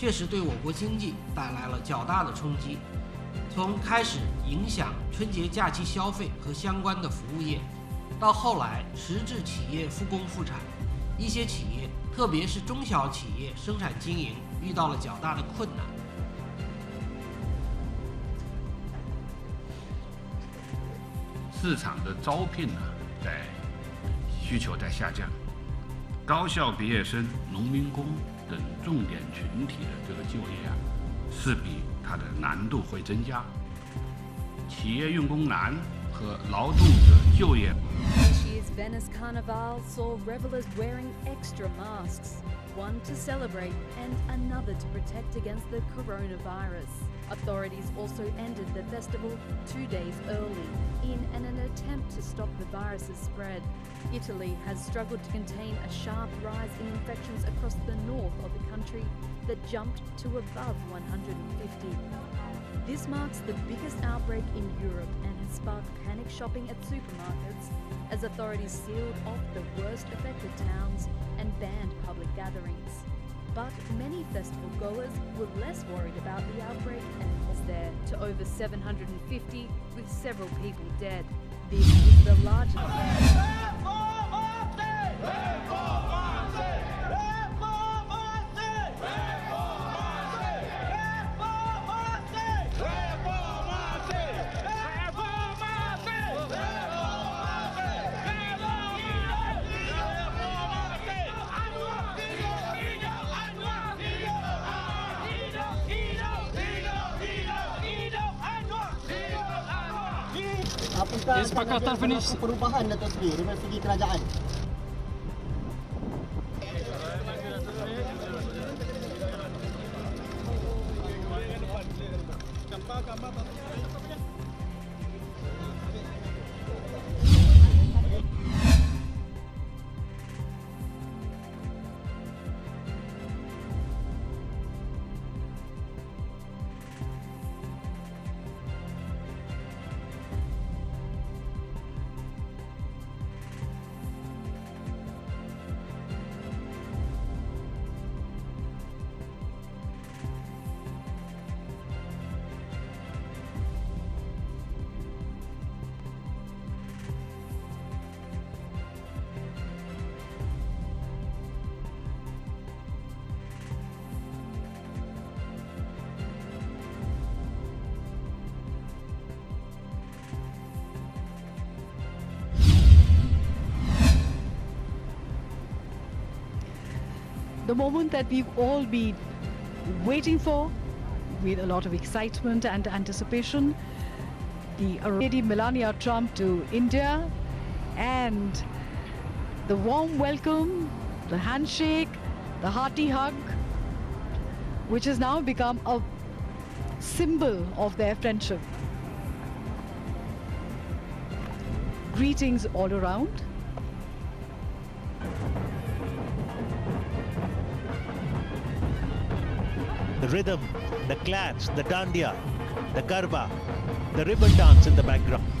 确实对我国经济带来了较大的冲击，从开始影响春节假期消费和相关的服务业，到后来实质企业复工复产，一些企业，特别是中小企业生产经营遇到了较大的困难。市场的招聘呢，在需求在下降，高校毕业生、农民工等重点群体的这个就业啊，势必它的难度会增加，企业用工难和劳动者就业。This year's Venice Carnival saw revelers wearing extra masks, one to celebrate and another to protect against the coronavirus. Authorities also ended the festival two days early in an, attempt to stop the virus's spread. Italy has struggled to contain a sharp rise in infections across the north of the country that jumped to above 150. This marks the biggest outbreak in Europe and sparked panic shopping at supermarkets as authorities sealed off the worst affected towns and banned public gatherings. But many festival goers were less worried about the outbreak and was there to over 750 with several people dead. This is the largest. Apakah Kesepakatan finish perubahan Datuk Seri dari segi kerajaan? The moment that we've all been waiting for with a lot of excitement and anticipation. The Lady Melania Trump to India and the warm welcome, the handshake, the hearty hug, which has now become a symbol of their friendship. Greetings all around. Rhythm, the clash, the dandiya, the garba, the ribbon dance in the background.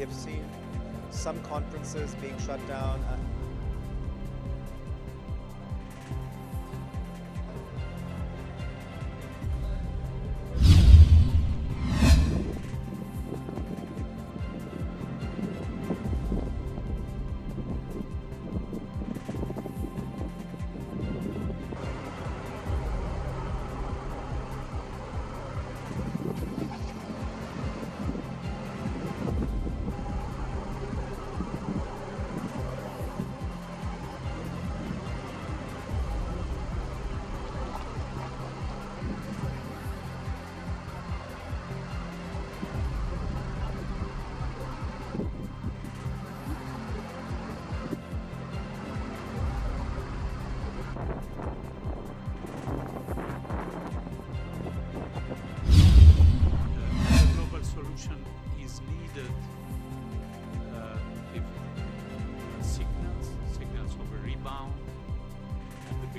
We have seen some conferences being shut down. Uh,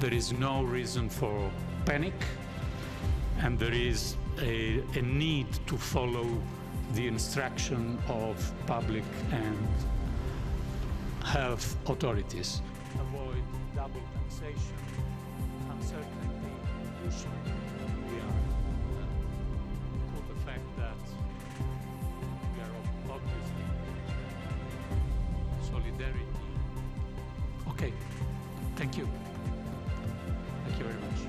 There is no reason for panic, and there is a, a need to follow the instruction of public and health authorities. Avoid double taxation, uncertainty, pollution. We are uh, could the fact that we are obviously solidarity. Okay, thank you. Thank you very much.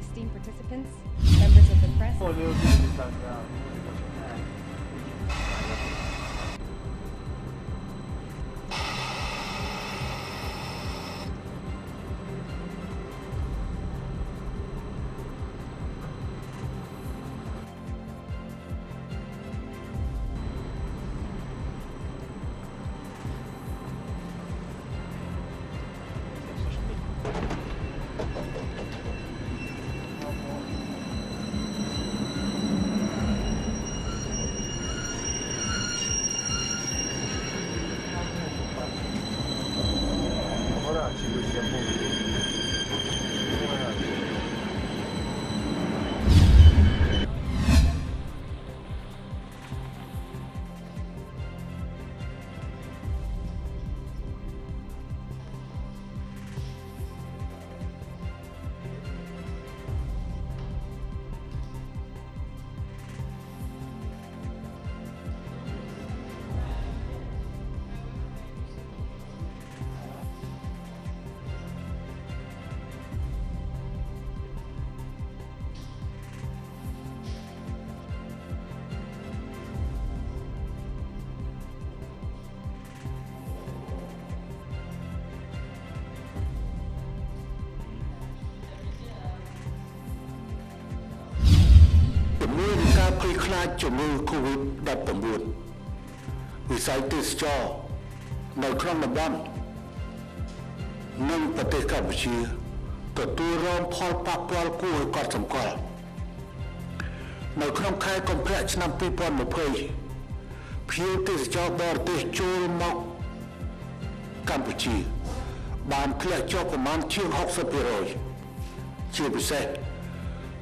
Esteemed participants, members of the press, ខ្លាចជំងឺ Covid-19 វិស័យទេសចរនៅក្នុងតំបន់និងប្រទេសកម្ពុជាទទួលរងផលប៉ះពាល់គួរឲ្យកត់សម្គាល់នៅក្នុងខែកុម្ភៈឆ្នាំ2020ភ្ញៀវទេសចរបរទេសចូលមកកម្ពុជាបានធ្លាក់ចុះប្រមាណជាង60%ជាពិសេស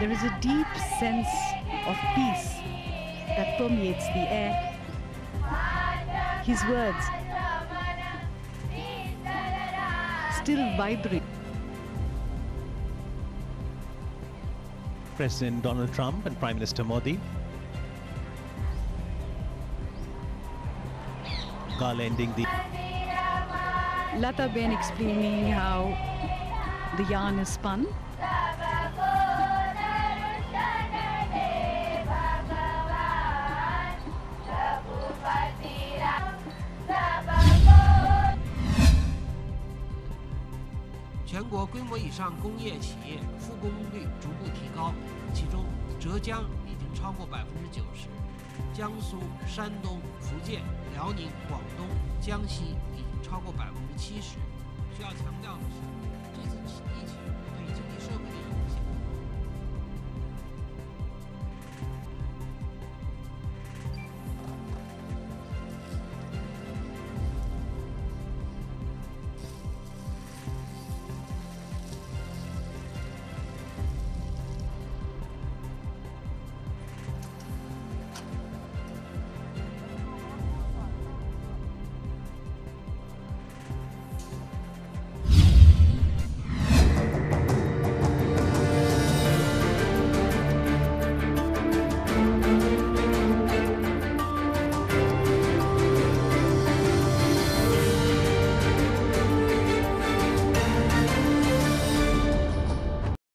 There is a deep sense of peace that permeates the air. His words still vibrate. President Donald Trump and Prime Minister Modi garlanding the Lata Ben explaining how the yarn is spun. “国规模以上工业企业复工率逐步提高，其中浙江已经超过百分之九十，江苏、山东、福建、辽宁、广东、江西已经超过百分之七十。需要强调的是，